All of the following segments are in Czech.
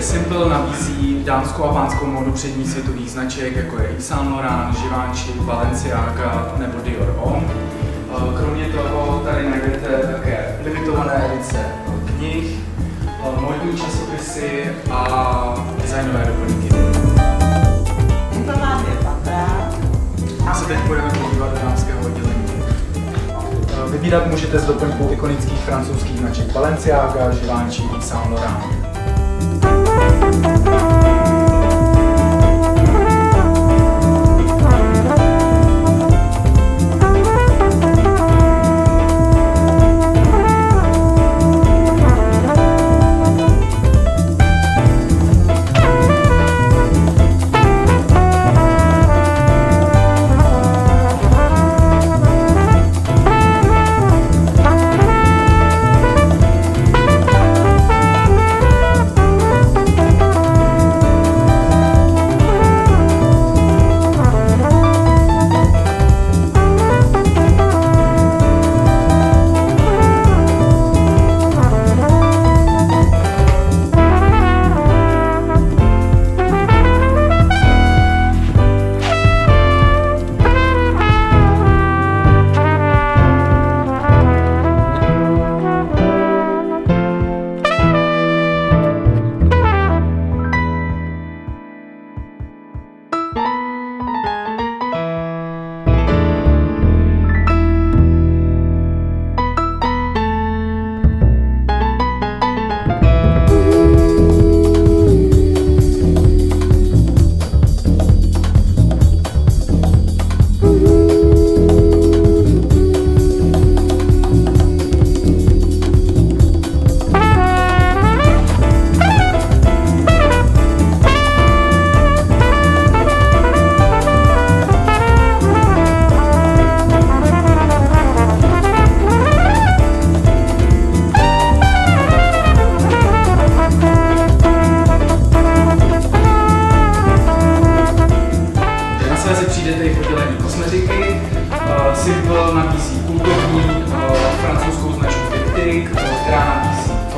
Simple nabízí dámskou a pánskou modu předních světových značek, jako je Yves Saint Laurent, Givenchy, Balenciaga nebo Dior Homme. Eh, kromě toho tady najdete také limitované edice knih, eh, modní časopisy a designové Vybírat můžete z doplňků ikonických francouzských značek Balenciaga, Givenchy, Yves Saint Laurent.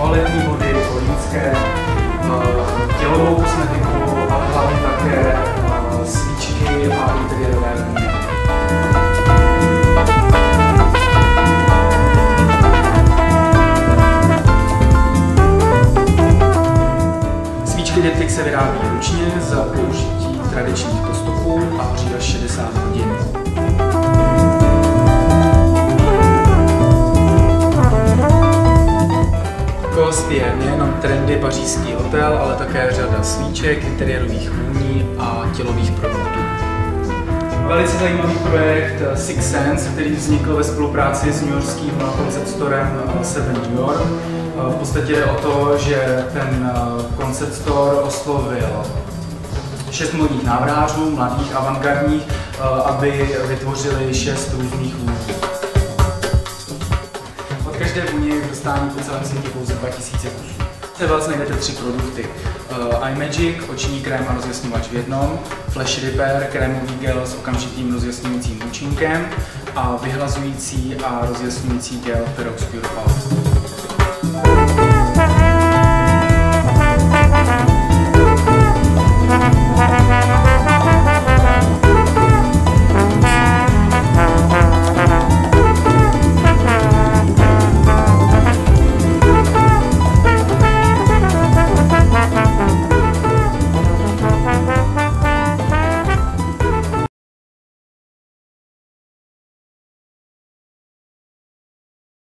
Toaletní vody, kolínské, tělovou kosmetiku a hlavně také svíčky a interiérové. Svíčky Diptyk se vyrábí ručně za použití tradičních postupů a až 60 hodin. Kost je nejenom trendy pařížský hotel, ale také řada svíček, interiérových vůní a tělových produktů. Velice zajímavý projekt Six Sense, který vznikl ve spolupráci s newyorským concept storem Seven New York. V podstatě jde o to, že ten concept store oslovil šest modních návrhářů, mladých, avantgardních, aby vytvořili šest různých vůní. Každé vůně je dostání po celém světě pouze 2000 kusů. V Sevels najdete tři produkty. Uh, iMagic, oční krém a rozjasňovač v jednom, Flash Repair, krémový gel s okamžitým rozjasňujícím účinkem a vyhlazující a rozjasňující gel Perox Pure Pulse.